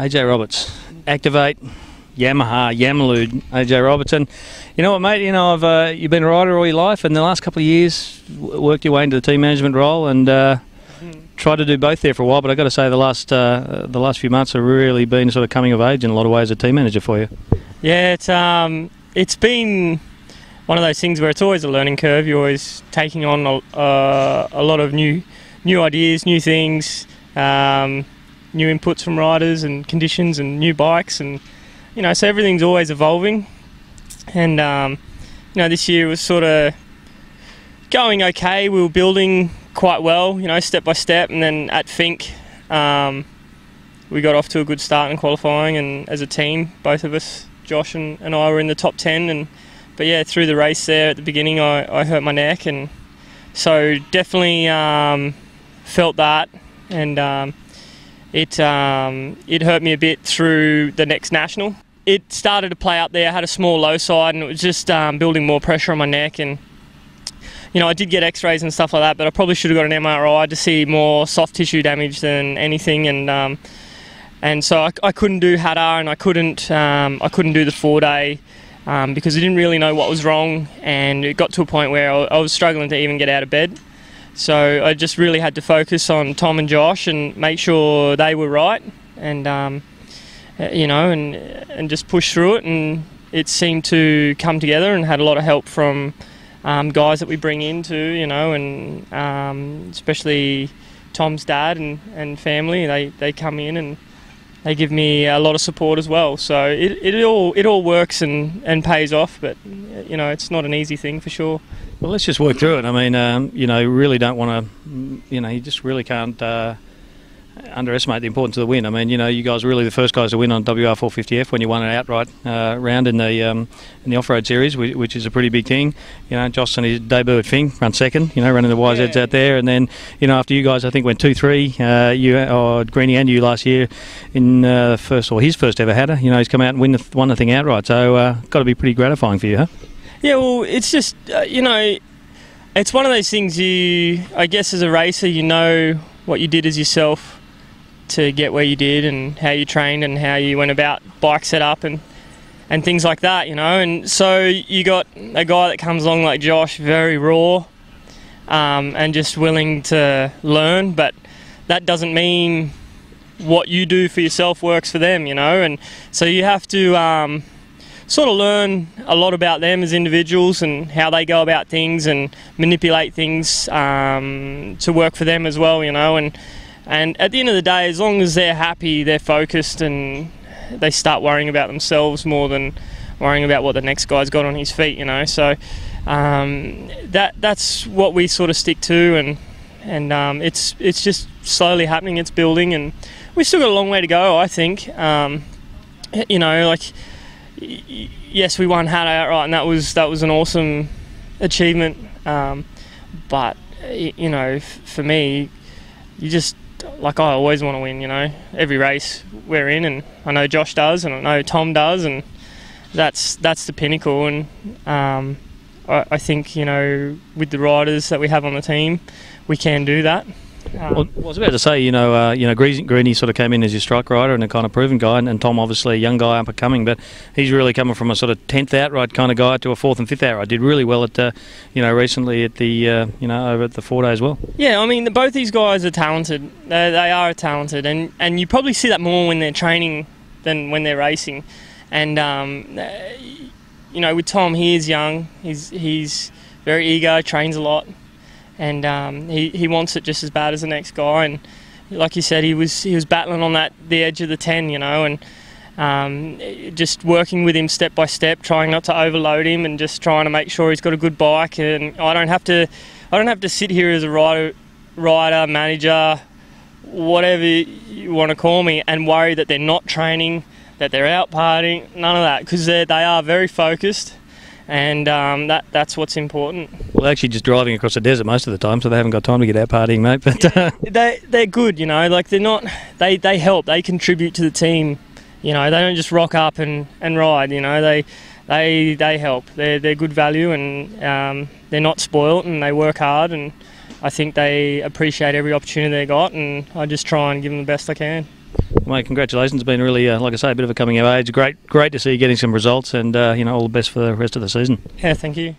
AJ Roberts, Active8, Yamaha, Yamalube, AJ Robertson. You know what, mate? You know, I've uh, you've been a rider all your life, and the last couple of years worked your way into the team management role, and uh, tried to do both there for a while. But I've got to say, the last uh, the last few months have really been sort of coming of age in a lot of ways as a team manager for you. Yeah, it's um, it's been one of those things where it's always a learning curve. You're always taking on a, uh, a lot of new new ideas, new things, um, new inputs from riders and conditions and new bikes and you know, so everything's always evolving. And um, you know, this year was sort of going okay. We were building quite well, you know, step by step, and then at Finke um, we got off to a good start in qualifying, and as a team, both of us, Josh and, and I, were in the top ten. And but yeah, through the race there at the beginning, I, I hurt my neck, and so definitely um, felt that, and um, it um, it hurt me a bit through the next national. It started to play up there. I had a small low side, and it was just um, building more pressure on my neck. And you know, I did get X-rays and stuff like that, but I probably should have got an MRI to see more soft tissue damage than anything. And um, and so I, I, couldn't do Hattah, and I couldn't um, I couldn't do the four day. Um, because I didn't really know what was wrong, and it got to a point where I was struggling to even get out of bed. So I just really had to focus on Tom and Josh and make sure they were right, and um, uh, you know, and and just push through it. And it seemed to come together, and had a lot of help from um, guys that we bring in too, you know, and um, especially Tom's dad and, and family. They they come in and they give me a lot of support as well. So it, it all it all works and, and pays off, but you know it's not an easy thing for sure. Well, let's just work through it. I mean, um, you know, really don't want to, you know, you just really can't. Uh, underestimate the importance of the win. I mean, you know, you guys were really the first guys to win on WR450F when you won an outright uh, round in the um, in the off-road series, which, which, is a pretty big thing. You know, Josh on his debut at Finke, run second. You know, running the YZs yeah. out there, and then you know after you guys, I think went two three. Uh, you or Greeny and you last year in uh, first or his first ever Hattah. You know, he's come out and win the, won the thing outright. So uh, got to be pretty gratifying for you, huh? Yeah, well, it's just uh, you know. It's one of those things you, I guess, as a racer, you know what you did as yourself to get where you did and how you trained and how you went about bike setup and and things like that, you know. And so you got a guy that comes along like Josh, very raw um, and just willing to learn, but that doesn't mean what you do for yourself works for them, you know. And so you have to um, sort of learn a lot about them as individuals and how they go about things and manipulate things um, to work for them as well, you know. And and at the end of the day, as long as they're happy, they're focused, and they start worrying about themselves more than worrying about what the next guy's got on his feet, you know. So um, that that's what we sort of stick to, and and um, it's it's just slowly happening. It's building, and we've still got a long way to go. I think. Um, you know, like yes, we won Hattah outright, and that was that was an awesome achievement. Um, but you know, for me, you just like I always want to win. You know, every race we're in, and I know Josh does, and I know Tom does, and that's that's the pinnacle. And um, I, I, think you know, with the riders that we have on the team, we can do that. Um, well, I was about to say, you know, uh, you know, Greeny sort of came in as your strike rider and a kind of proven guy, and, and Tom obviously a young guy up and coming, but he's really coming from a sort of tenth outright kind of guy to a fourth and fifth outright. Did really well at, uh, you know, recently at the, uh, you know, over at the four day as well. Yeah, I mean, the, both these guys are talented. They, they are talented, and and you probably see that more when they're training than when they're racing, and um, you know, with Tom, he is young. He's he's very eager, trains a lot and um, he, he wants it just as bad as the next guy. And like you said, he was he was battling on that the edge of the ten, you know, and um, just working with him step by step, trying not to overload him, and just trying to make sure he's got a good bike. And I don't have to I don't have to sit here as a rider, rider manager, whatever you want to call me, and worry that they're not training, that they're out partying, none of that, because they they are very focused and um, that that's what's important. Well, actually, just driving across the desert most of the time, so they haven't got time to get out partying, mate. But uh... they they're good, you know. Like they're not they they help. They contribute to the team. You know, they don't just rock up and, and ride. You know, they they they help. They're they're good value, and um, they're not spoilt, and they work hard, and I think they appreciate every opportunity they got, and I just try and give them the best I can. Mate, congratulations. It's been really, uh, like I say, a bit of a coming of age. Great, great to see you getting some results, and uh, you know, all the best for the rest of the season. Yeah, thank you.